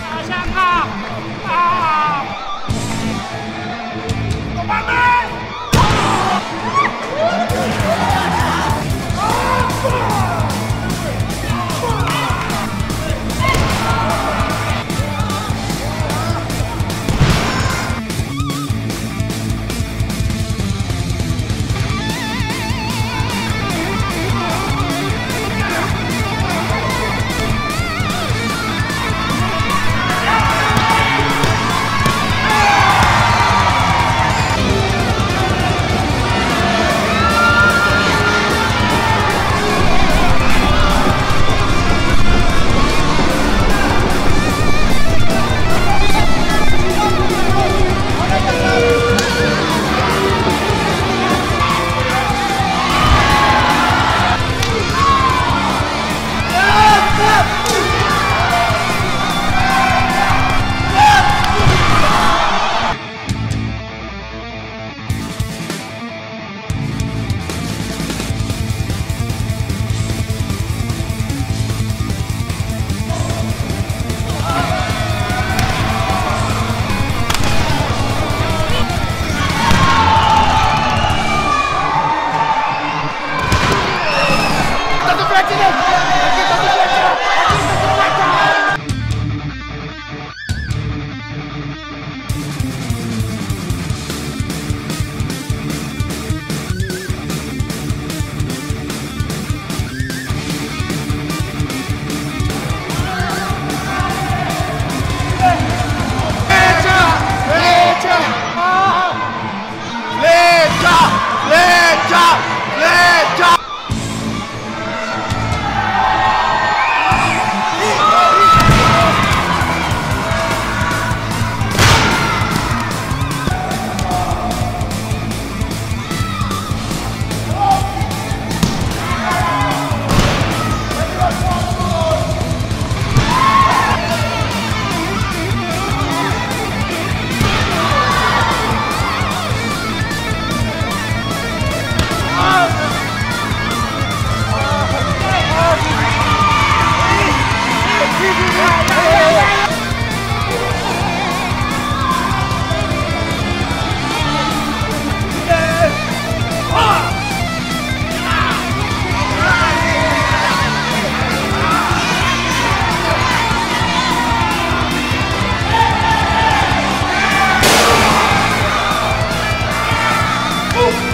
老乡啊！啊！老板们 Arsenal Oh!